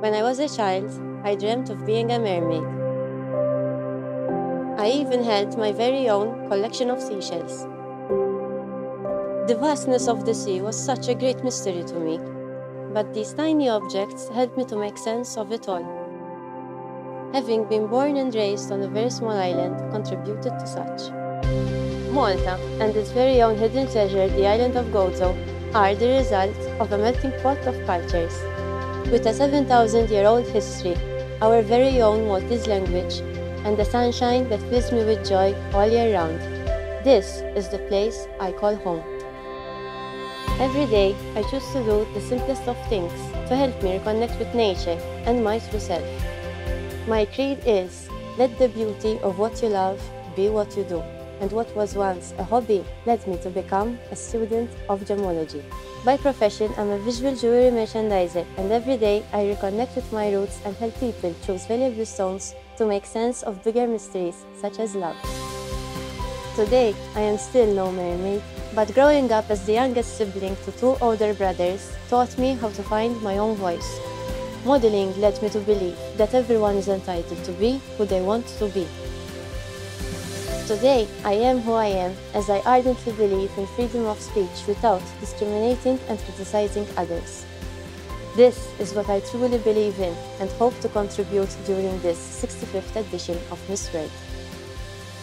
When I was a child, I dreamt of being a mermaid. I even had my very own collection of seashells. The vastness of the sea was such a great mystery to me, but these tiny objects helped me to make sense of it all. Having been born and raised on a very small island contributed to such. Malta and its very own hidden treasure, the island of Gozo, are the result of a melting pot of cultures. With a 7,000 year old history, our very own Maltese language, and the sunshine that fills me with joy all year round. This is the place I call home. Every day, I choose to do the simplest of things to help me reconnect with nature and my true self. My creed is let the beauty of what you love be what you do and what was once a hobby led me to become a student of gemology. By profession, I'm a visual jewelry merchandiser, and every day I reconnect with my roots and help people choose valuable stones to make sense of bigger mysteries such as love. Today, I am still no mermaid, but growing up as the youngest sibling to two older brothers taught me how to find my own voice. Modeling led me to believe that everyone is entitled to be who they want to be Today, I am who I am as I ardently believe in freedom of speech without discriminating and criticizing others. This is what I truly believe in and hope to contribute during this 65th edition of Miss World.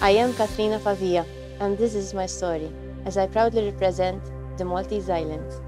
I am Katrina Pavia, and this is my story, as I proudly represent the Maltese Island.